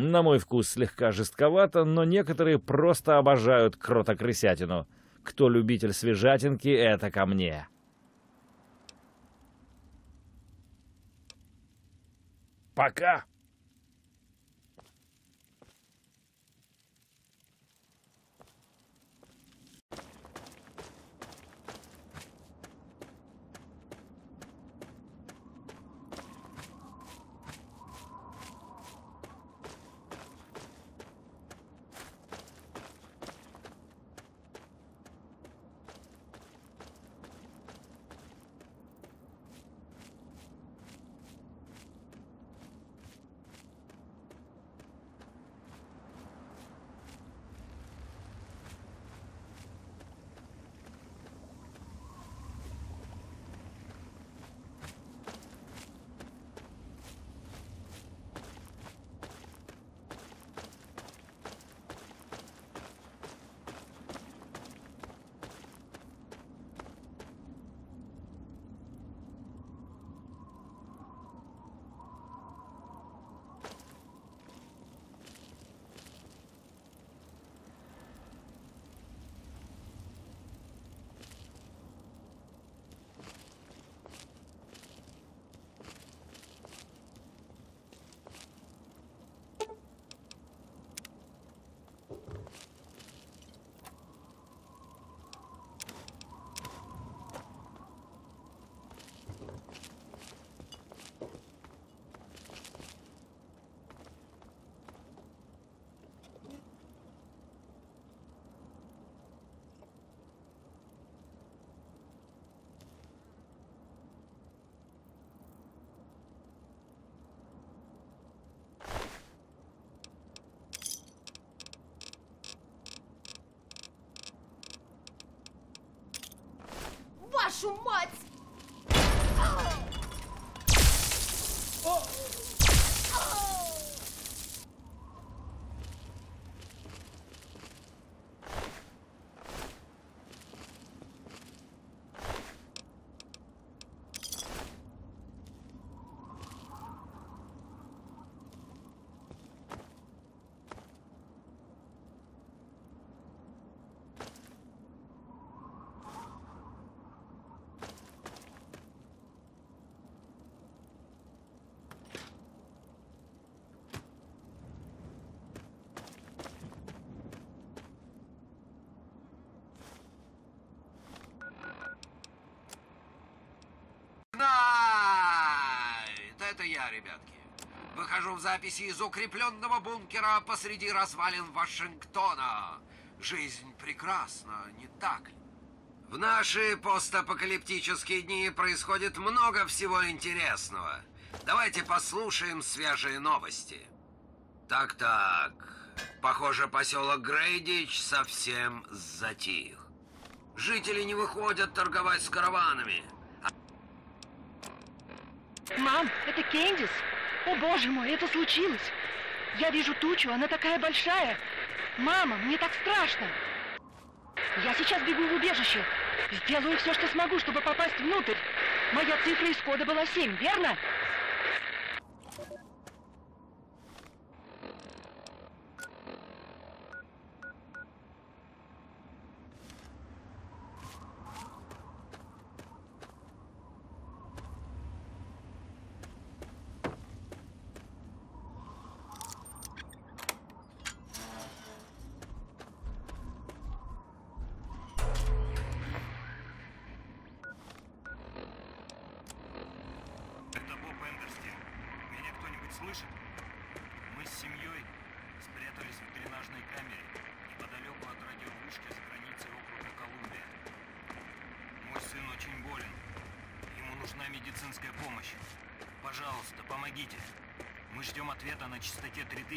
На мой вкус слегка жестковато, но некоторые просто обожают кротокрысятину. Кто любитель свежатинки, это ко мне. Пока. Вашу мать! Найт! Это я, ребятки. Выхожу в записи из укрепленного бункера посреди развалин Вашингтона. Жизнь прекрасна, не так ли? В наши постапокалиптические дни происходит много всего интересного. Давайте послушаем свежие новости. Так-так. Похоже, поселок Грейдич совсем затих. Жители не выходят торговать с караванами. Мам, это Кендис. О, боже мой, это случилось. Я вижу тучу, она такая большая. Мама, мне так страшно. Я сейчас бегу в убежище. Сделаю все, что смогу, чтобы попасть внутрь. Моя цифра из кода была 7, верно?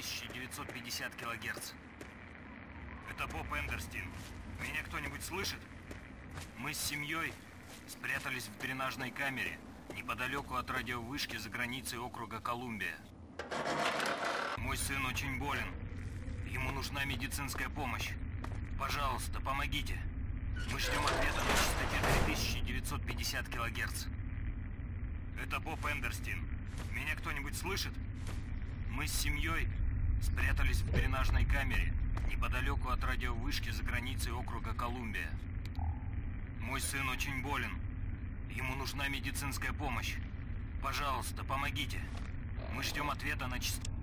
1950 килогерц. Это Боб Эндерстин. Меня кто-нибудь слышит? Мы с семьей спрятались в дренажной камере неподалеку от радиовышки за границей округа Колумбия. Мой сын очень болен. Ему нужна медицинская помощь. Пожалуйста, помогите. Мы ждем ответа на частоте 3950 килогерц. Это Боб Эндерстин. Меня кто-нибудь слышит? Мы с семьей Спрятались в дренажной камере, неподалеку от радиовышки за границей округа Колумбия. Мой сын очень болен. Ему нужна медицинская помощь. Пожалуйста, помогите. Мы ждем ответа на частоту.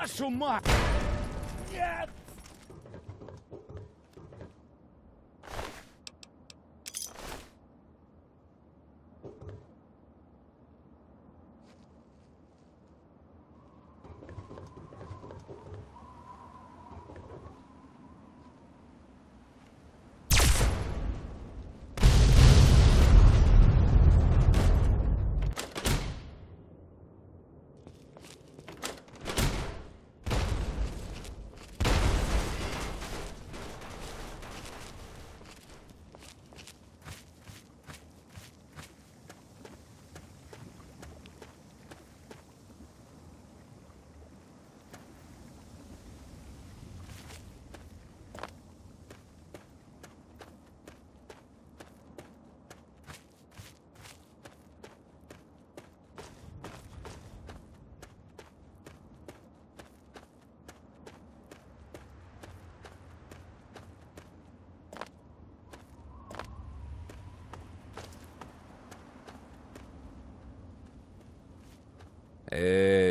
Вашу мать! Нет!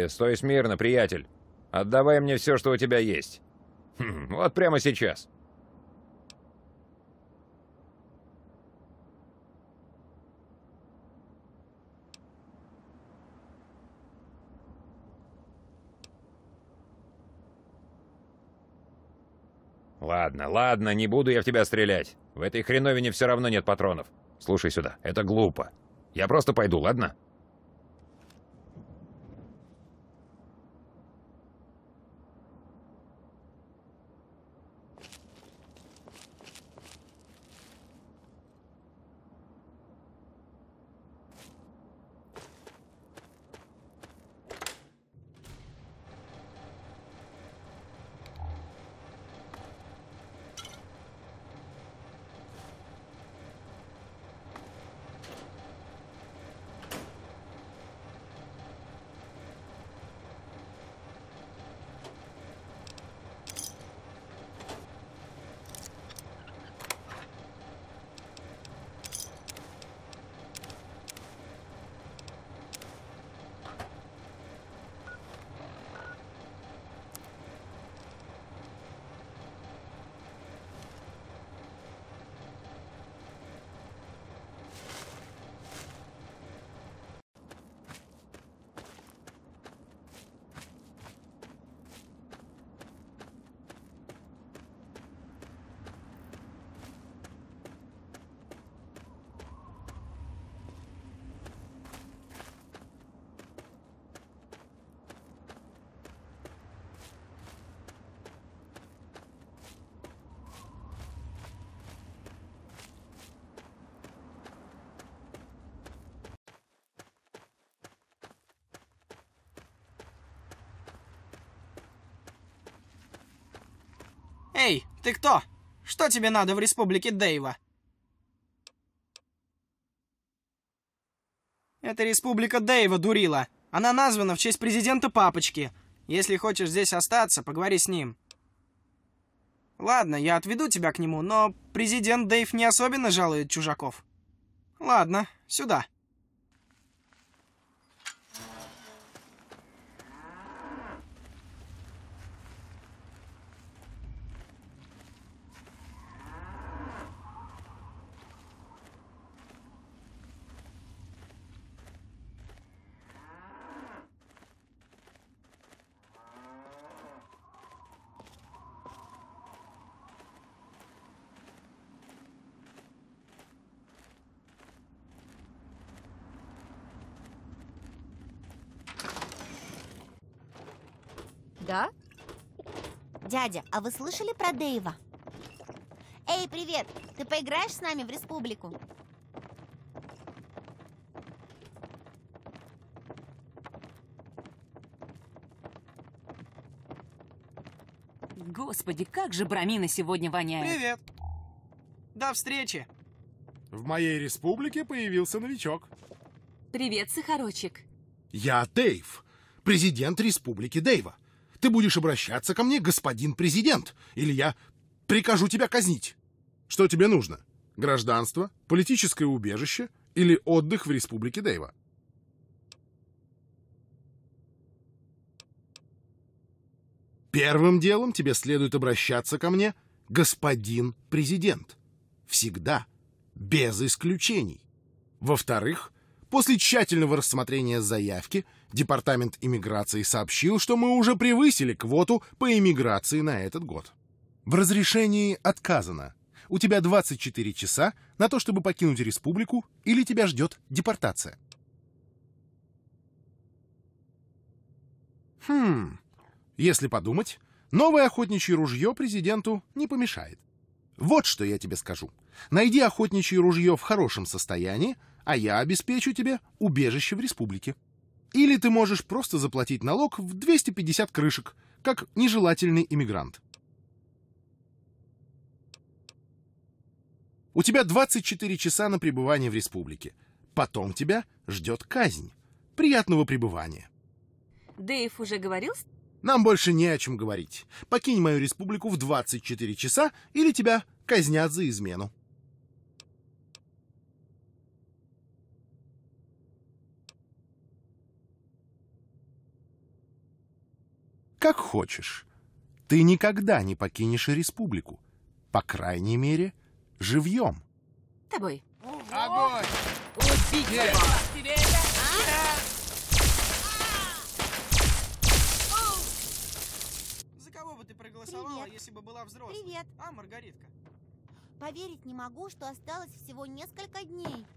Стой смирно, приятель. Отдавай мне все, что у тебя есть. Хм, вот прямо сейчас. Ладно, ладно, не буду я в тебя стрелять. В этой хреновине все равно нет патронов. Слушай сюда, это глупо. Я просто пойду, ладно? Эй, ты кто? Что тебе надо в республике Дэйва? Это республика Дэйва, дурила. Она названа в честь президента Папочки. Если хочешь здесь остаться, поговори с ним. Ладно, я отведу тебя к нему, но президент Дэйв не особенно жалует чужаков. Ладно, сюда. Дядя, а вы слышали про Дэйва? Эй, привет! Ты поиграешь с нами в республику? Господи, как же Брамина сегодня воняет. Привет. До встречи. В моей республике появился новичок. Привет, Сахарочек. Я Дэйв, президент республики Дэйва. Ты будешь обращаться ко мне, господин президент, или я прикажу тебя казнить. Что тебе нужно? Гражданство, политическое убежище или отдых в республике Дэйва? Первым делом тебе следует обращаться ко мне, господин президент. Всегда. Без исключений. Во-вторых, после тщательного рассмотрения заявки, Департамент иммиграции сообщил, что мы уже превысили квоту по иммиграции на этот год. В разрешении отказано. У тебя 24 часа на то, чтобы покинуть республику, или тебя ждет депортация. Хм, если подумать, новое охотничье ружье президенту не помешает. Вот что я тебе скажу. Найди охотничье ружье в хорошем состоянии, а я обеспечу тебе убежище в республике. Или ты можешь просто заплатить налог в 250 крышек, как нежелательный иммигрант. У тебя 24 часа на пребывание в республике. Потом тебя ждет казнь. Приятного пребывания. Дэйв уже говорил. Нам больше не о чем говорить. Покинь мою республику в 24 часа, или тебя казнят за измену. Как хочешь. Ты никогда не покинешь республику. По крайней мере, живьем. Тобой. Огонь! Убить Есть! Тебе это? За кого бы ты проголосовала, Привет. если бы была взрослой? Привет. А, Маргаритка? Поверить не могу, что осталось всего несколько дней.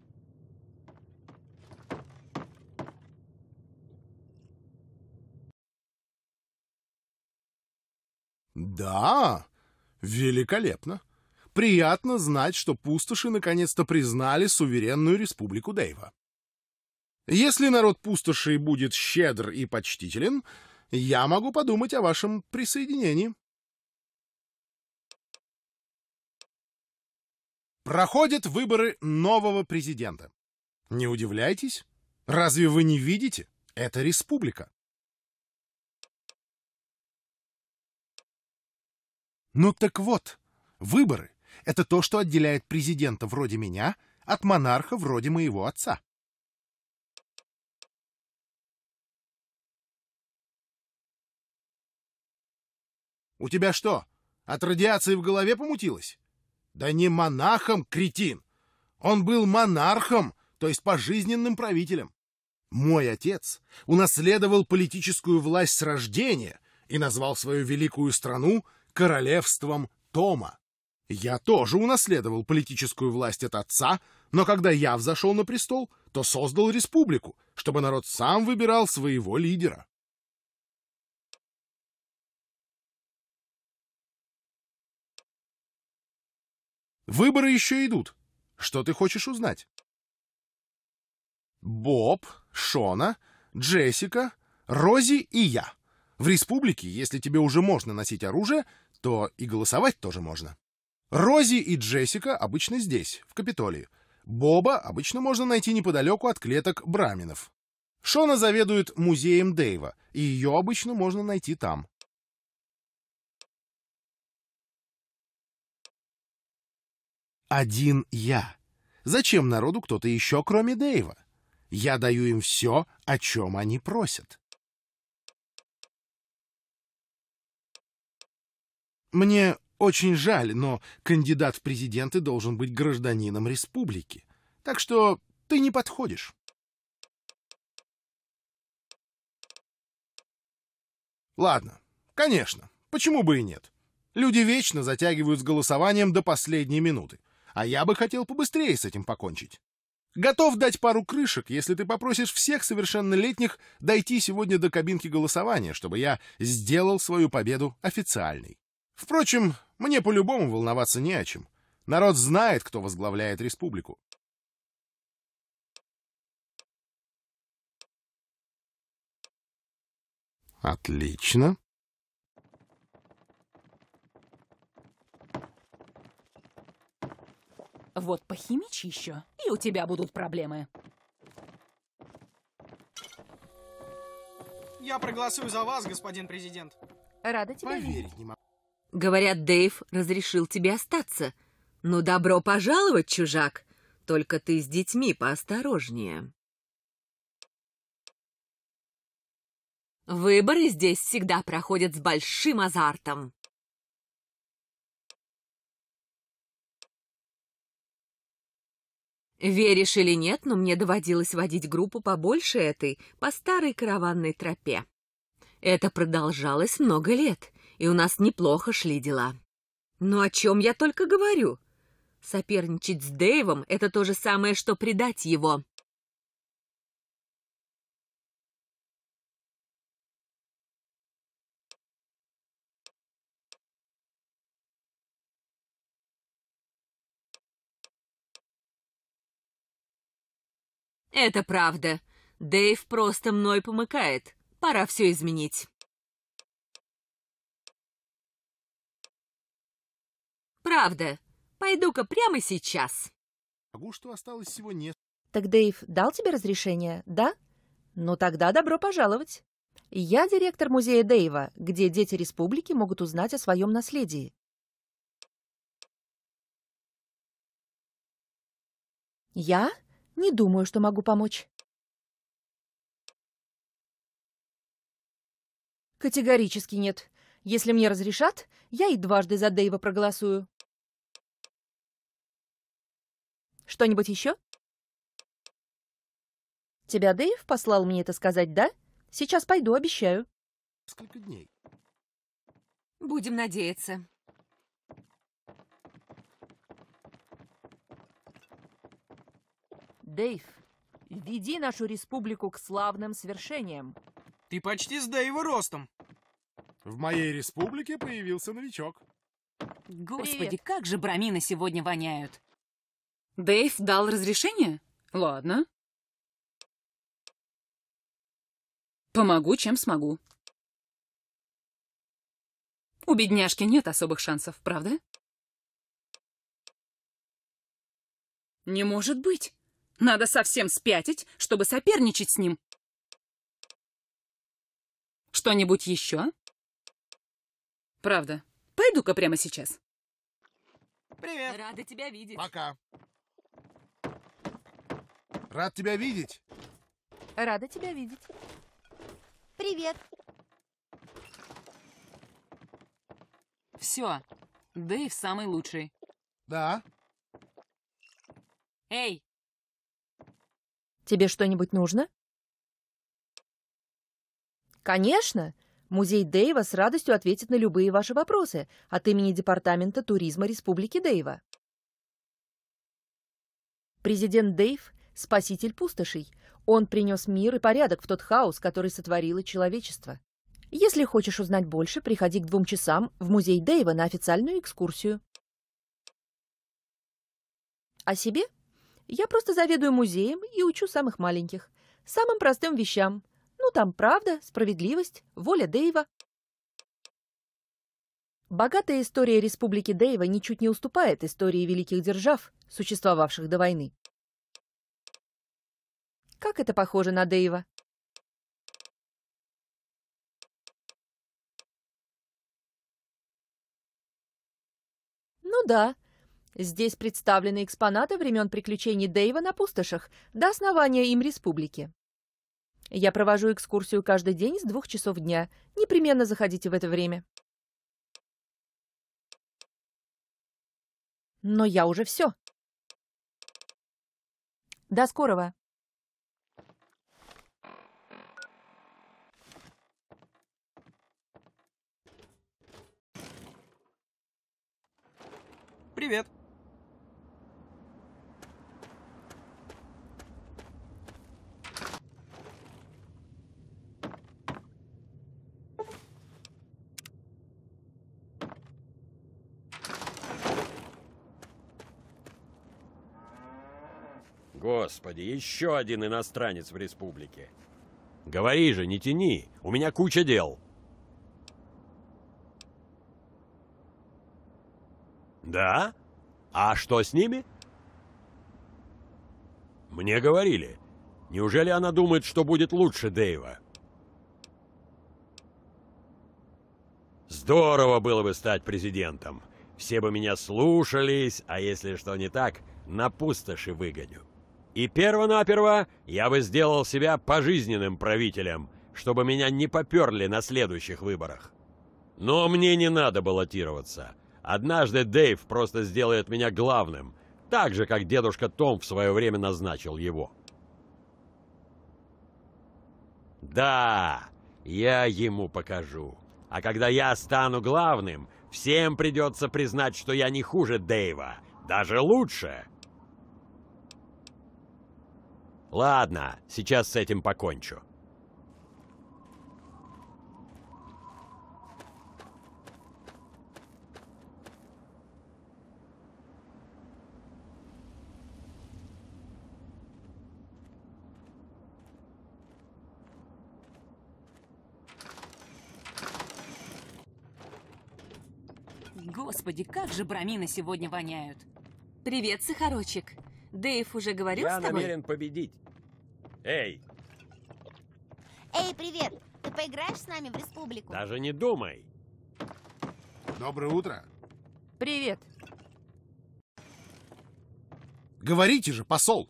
Да, великолепно. Приятно знать, что пустоши наконец-то признали суверенную республику Дэйва. Если народ пустоши будет щедр и почтителен, я могу подумать о вашем присоединении. Проходят выборы нового президента. Не удивляйтесь. Разве вы не видите? Это республика. Ну так вот, выборы — это то, что отделяет президента вроде меня от монарха вроде моего отца. У тебя что, от радиации в голове помутилось? Да не монахом, кретин! Он был монархом, то есть пожизненным правителем. Мой отец унаследовал политическую власть с рождения и назвал свою великую страну королевством Тома. Я тоже унаследовал политическую власть от отца, но когда я взошел на престол, то создал республику, чтобы народ сам выбирал своего лидера. Выборы еще идут. Что ты хочешь узнать? Боб, Шона, Джессика, Рози и я. В республике, если тебе уже можно носить оружие, то и голосовать тоже можно. Рози и Джессика обычно здесь, в Капитолии. Боба обычно можно найти неподалеку от клеток Браминов. Шона заведует музеем Дэйва, и ее обычно можно найти там. Один я. Зачем народу кто-то еще, кроме Дэйва? Я даю им все, о чем они просят. Мне очень жаль, но кандидат в президенты должен быть гражданином республики. Так что ты не подходишь. Ладно, конечно, почему бы и нет. Люди вечно затягивают с голосованием до последней минуты, а я бы хотел побыстрее с этим покончить. Готов дать пару крышек, если ты попросишь всех совершеннолетних дойти сегодня до кабинки голосования, чтобы я сделал свою победу официальной. Впрочем, мне по-любому волноваться не о чем. Народ знает, кто возглавляет республику. Отлично. Вот похимичь еще, и у тебя будут проблемы. Я проголосую за вас, господин президент. Рада тебя Поверить не могу. Говорят, Дэйв разрешил тебе остаться. Ну, добро пожаловать, чужак. Только ты с детьми поосторожнее. Выборы здесь всегда проходят с большим азартом. Веришь или нет, но мне доводилось водить группу побольше этой по старой караванной тропе. Это продолжалось много лет, и у нас неплохо шли дела. Но о чем я только говорю? Соперничать с Дэйвом — это то же самое, что предать его. Это правда. Дэйв просто мной помыкает. Пора все изменить. Правда. Пойду-ка прямо сейчас. Могу, что осталось всего не... Так Дэйв дал тебе разрешение, да? Ну тогда добро пожаловать. Я директор музея Дэйва, где дети республики могут узнать о своем наследии. Я не думаю, что могу помочь. Категорически нет. Если мне разрешат, я и дважды за Дэйва проголосую. Что-нибудь еще? Тебя Дэйв послал мне это сказать, да? Сейчас пойду, обещаю. Сколько дней? Будем надеяться. Дэйв, веди нашу республику к славным свершениям. Ты почти с Дэйва ростом. В моей республике появился новичок. Господи, Привет. как же брамины сегодня воняют. Дэйв дал разрешение? Ладно. Помогу, чем смогу. У бедняжки нет особых шансов, правда? Не может быть. Надо совсем спятить, чтобы соперничать с ним. Что-нибудь еще? Правда. Пойду-ка прямо сейчас. Привет. Рада тебя видеть. Пока. Рад тебя видеть. Рада тебя видеть. Привет. Все. Дэйв самый лучший. Да. Эй, Тебе что-нибудь нужно? Конечно. Музей Дэйва с радостью ответит на любые ваши вопросы от имени Департамента туризма Республики Дэйва. Президент Дэйв – спаситель пустошей. Он принес мир и порядок в тот хаос, который сотворило человечество. Если хочешь узнать больше, приходи к двум часам в музей Дэйва на официальную экскурсию. О себе? Я просто заведую музеем и учу самых маленьких. Самым простым вещам. Ну, там правда, справедливость, воля Дэйва. Богатая история Республики Дэйва ничуть не уступает истории великих держав, существовавших до войны. Как это похоже на Дэйва? Ну да, Здесь представлены экспонаты времен приключений Дэйва на пустошах до основания им республики. Я провожу экскурсию каждый день с двух часов дня. Непременно заходите в это время. Но я уже все. До скорого. Привет. Господи, еще один иностранец в республике. Говори же, не тяни, у меня куча дел. Да? А что с ними? Мне говорили. Неужели она думает, что будет лучше Дэйва? Здорово было бы стать президентом. Все бы меня слушались, а если что не так, на пустоши выгоню. И перво-наперво я бы сделал себя пожизненным правителем, чтобы меня не поперли на следующих выборах. Но мне не надо баллотироваться. Однажды Дэйв просто сделает меня главным, так же, как дедушка Том в свое время назначил его. Да, я ему покажу. А когда я стану главным, всем придется признать, что я не хуже Дэйва, даже лучше. Ладно, сейчас с этим покончу. Господи, как же брамины сегодня воняют. Привет, Сахарочек. Дэйв уже говорил Я с тобой? намерен победить. Эй, Эй, привет! Ты поиграешь с нами в республику? даже не думай. Доброе утро. Привет. Говорите же, посол.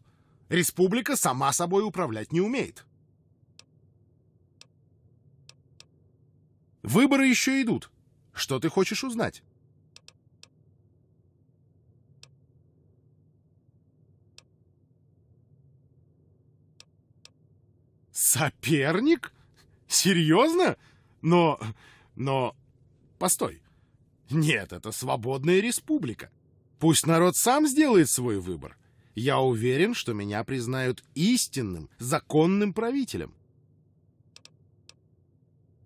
Республика сама собой управлять не умеет. Выборы еще идут. Что ты хочешь узнать? Соперник? Серьезно? Но... но... Постой. Нет, это свободная республика. Пусть народ сам сделает свой выбор. Я уверен, что меня признают истинным, законным правителем.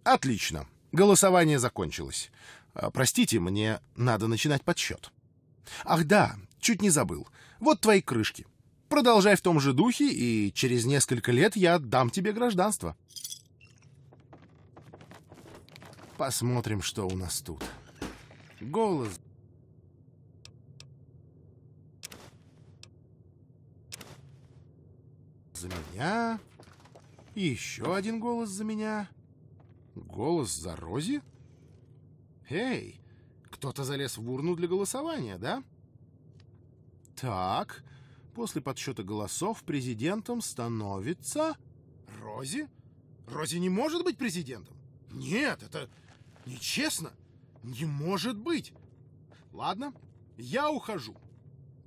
Отлично. Голосование закончилось. А, Простите, мне надо начинать подсчет. Ах да, чуть не забыл. Вот твои крышки. Продолжай в том же духе, и через несколько лет я дам тебе гражданство. Посмотрим, что у нас тут. Голос. За меня. Еще один голос за меня. Голос за Рози? Эй, кто-то залез в урну для голосования, да? Так, после подсчета голосов президентом становится... Рози? Рози не может быть президентом? Нет, это нечестно. Не может быть. Ладно, я ухожу.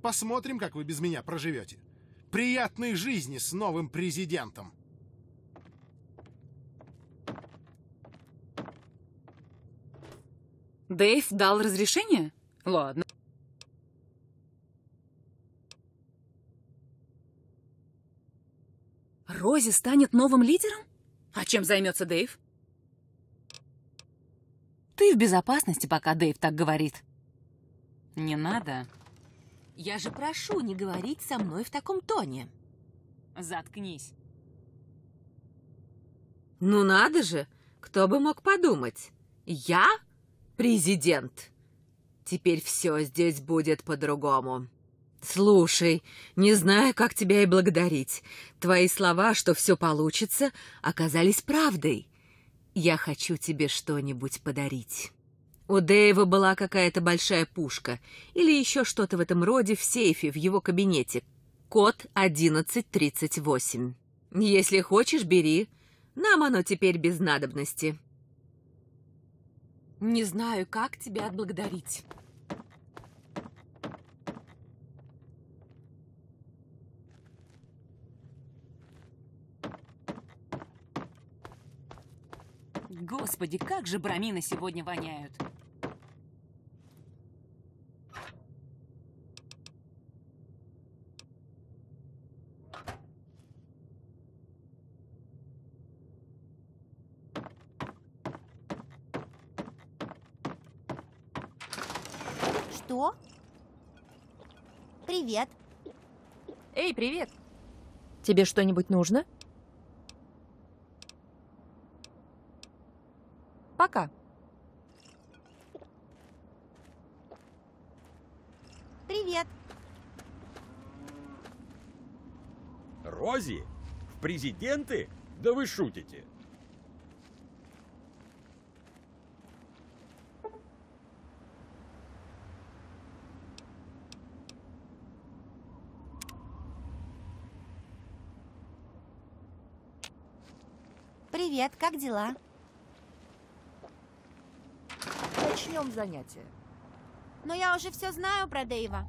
Посмотрим, как вы без меня проживете. Приятной жизни с новым президентом. Дэйв дал разрешение? Ладно. Рози станет новым лидером? А чем займется Дэйв? Ты в безопасности, пока Дэйв так говорит. Не надо. Я же прошу не говорить со мной в таком тоне. Заткнись. Ну надо же, кто бы мог подумать. Я президент. Теперь все здесь будет по-другому. Слушай, не знаю, как тебя и благодарить. Твои слова, что все получится, оказались правдой. Я хочу тебе что-нибудь подарить. У Дэйва была какая-то большая пушка или еще что-то в этом роде в сейфе в его кабинете. Код 1138. Если хочешь, бери. Нам оно теперь без надобности. Не знаю, как тебя отблагодарить. Господи, как же брамины сегодня воняют. Что? Привет. Эй, привет. Тебе что-нибудь нужно? Пока. Привет. Рози? В президенты? Да вы шутите. Привет, как дела? Начнем занятие. Но я уже все знаю про Дэйва.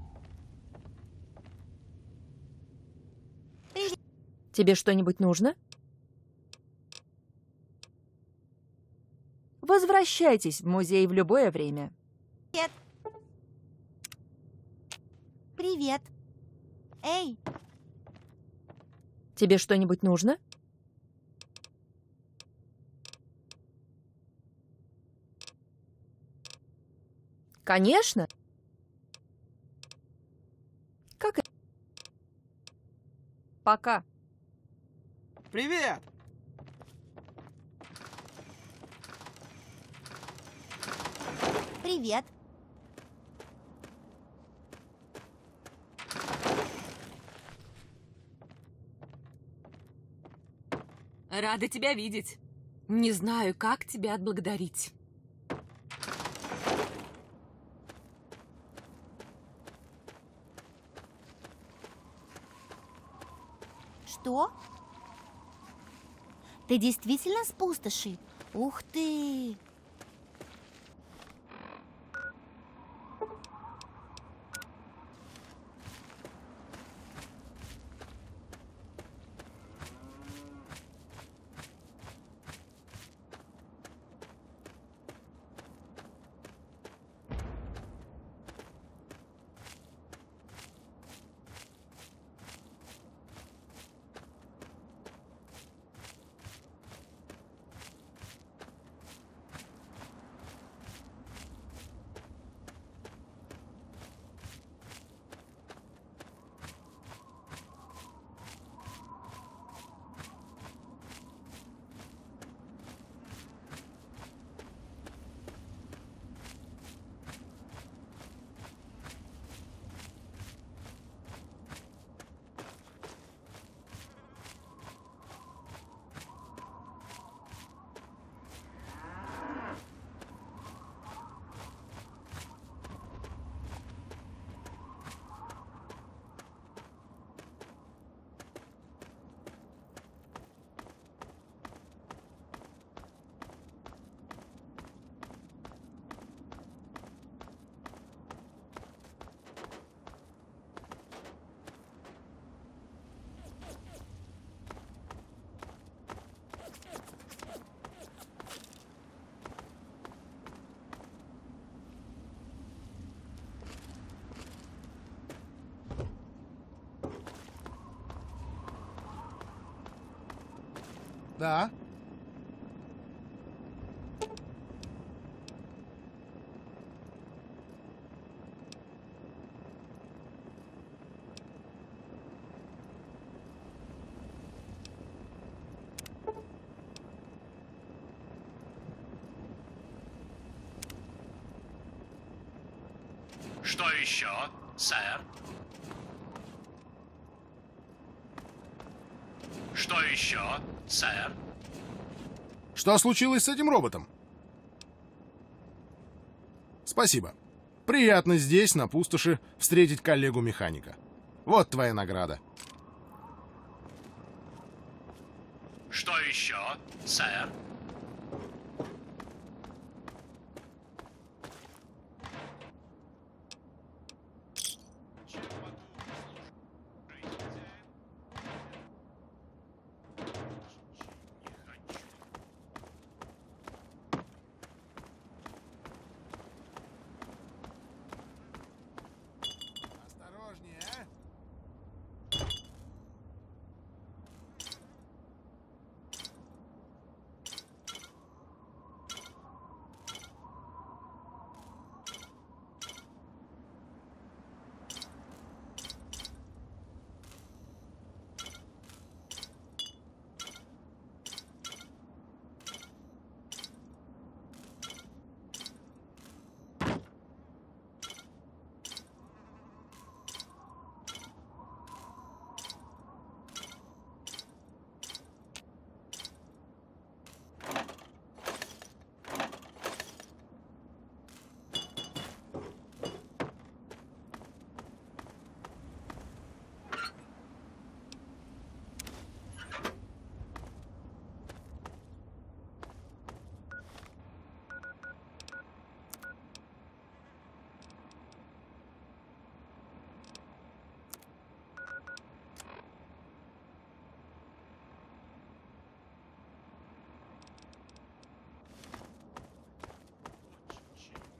Тебе что-нибудь нужно? Возвращайтесь в музей в любое время. Привет. Привет. Эй, Тебе что-нибудь нужно? Конечно. Как. Пока. Привет! привет. Рада тебя видеть. Не знаю, как тебя отблагодарить. Что? Ты действительно с пустоши? Ух ты! Да. Что еще, сэр? Что еще, сэр? Что случилось с этим роботом? Спасибо. Приятно здесь, на пустоши, встретить коллегу-механика. Вот твоя награда. Что еще, сэр? Осторожнее, а?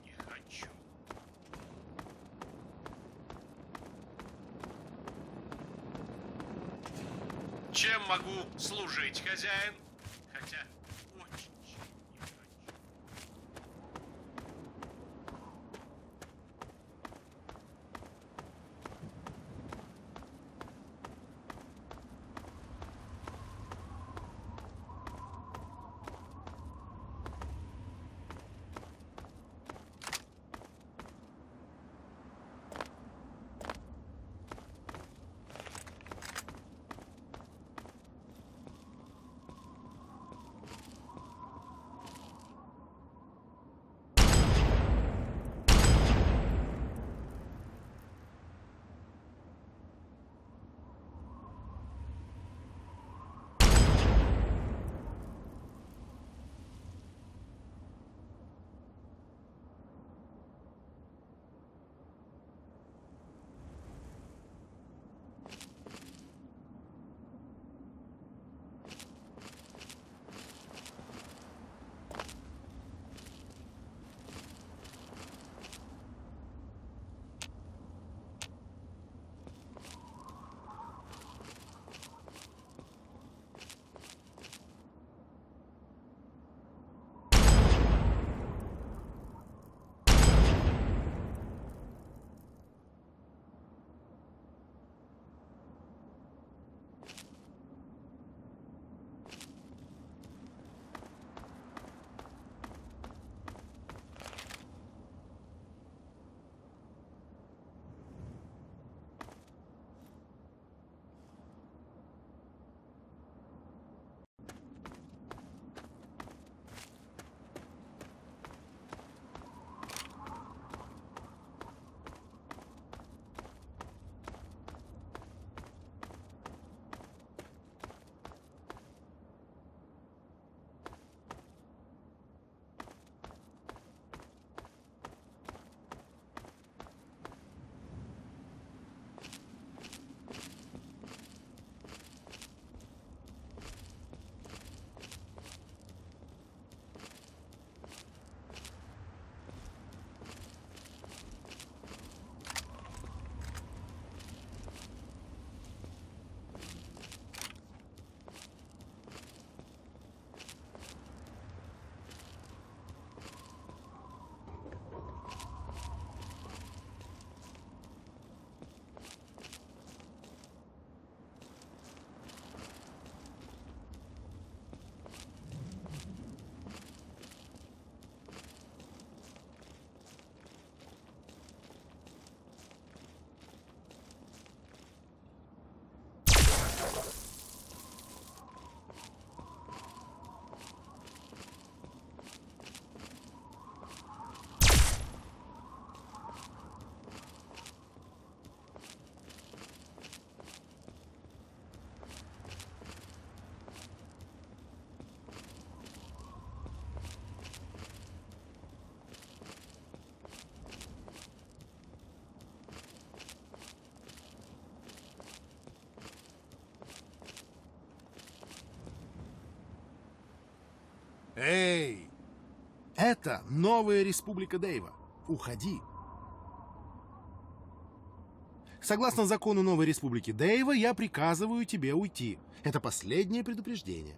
Не хочу. Чем могу служить, хозяин? Эй! Это новая республика Дэйва. Уходи. Согласно закону новой республики Дэйва, я приказываю тебе уйти. Это последнее предупреждение.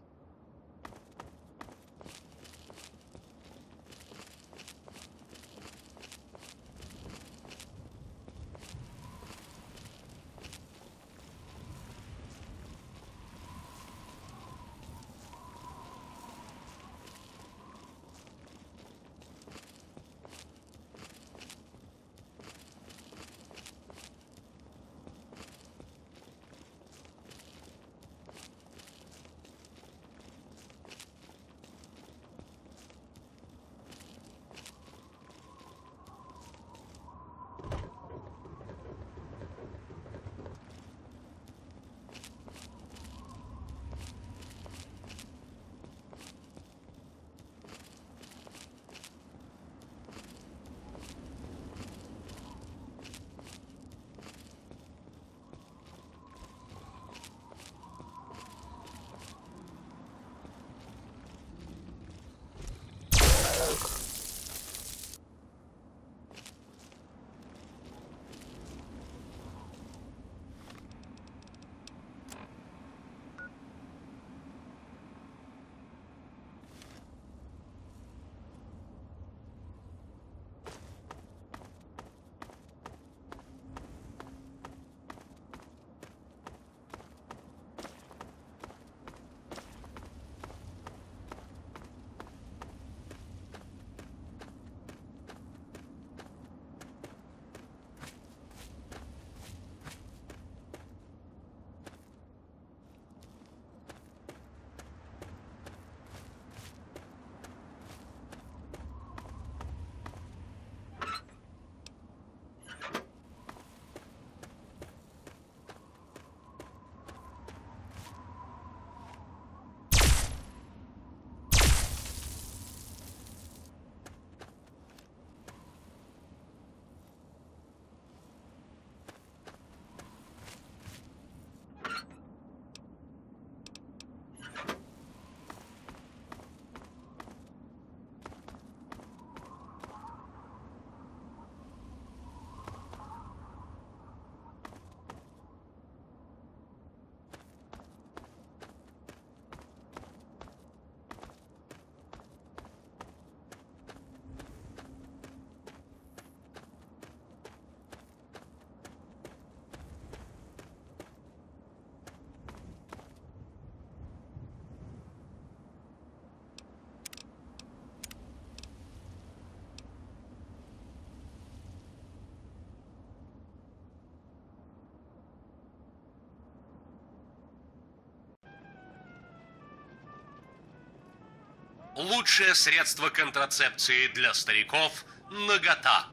Лучшее средство контрацепции для стариков – нагота.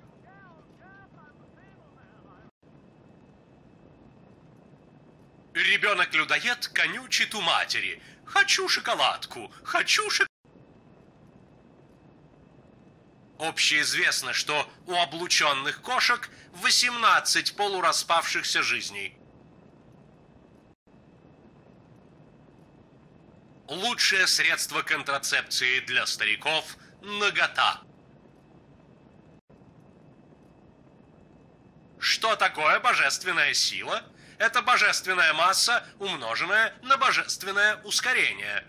Ребенок-людоед конючит у матери. Хочу шоколадку, хочу шоколадку. Общеизвестно, что у облученных кошек 18 полураспавшихся жизней. Лучшее средство контрацепции для стариков – нагота. Что такое божественная сила? Это божественная масса, умноженная на божественное ускорение.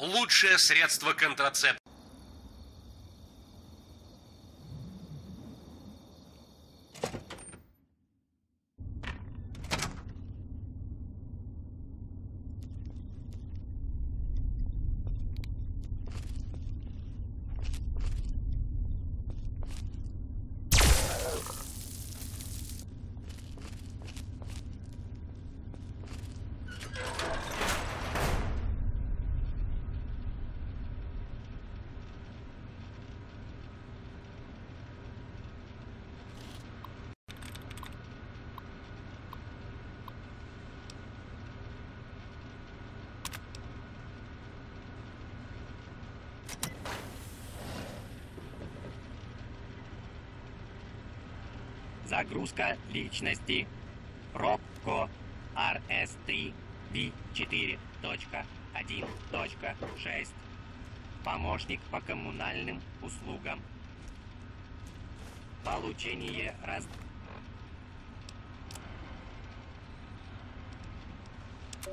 Лучшее средство контрацепции. Загрузка личности. Рокко RS3 V4.1 1.6. Помощник по коммунальным услугам. Получение раз...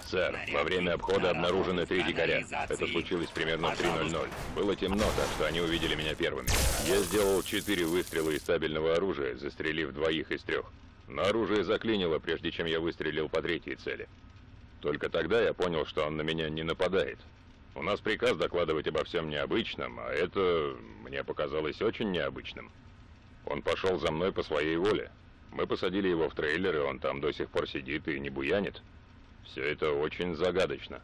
Сэр, во время обхода обнаружено три дикаря. Это случилось примерно в 3.00. Было темно, так что они увидели меня первыми. Я сделал четыре выстрела из стабильного оружия, застрелив двоих из трех. Но оружие заклинило, прежде чем я выстрелил по третьей цели. Только тогда я понял, что он на меня не нападает. У нас приказ докладывать обо всем необычном, а это мне показалось очень необычным. Он пошел за мной по своей воле. Мы посадили его в трейлер, и он там до сих пор сидит и не буянит. Все это очень загадочно.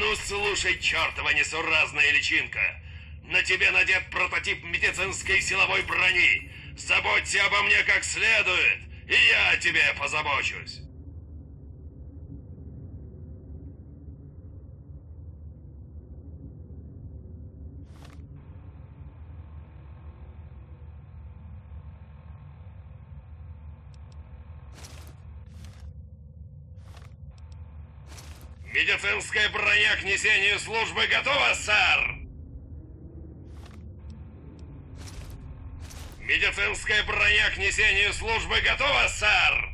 Ну, слушай, чертова несуразная личинка. На тебе надет прототип медицинской силовой брони. Заботься обо мне как следует, и я о тебе позабочусь. Медицинская броня к несению службы готова, сэр? Медицинская броня к несению службы готова, сэр?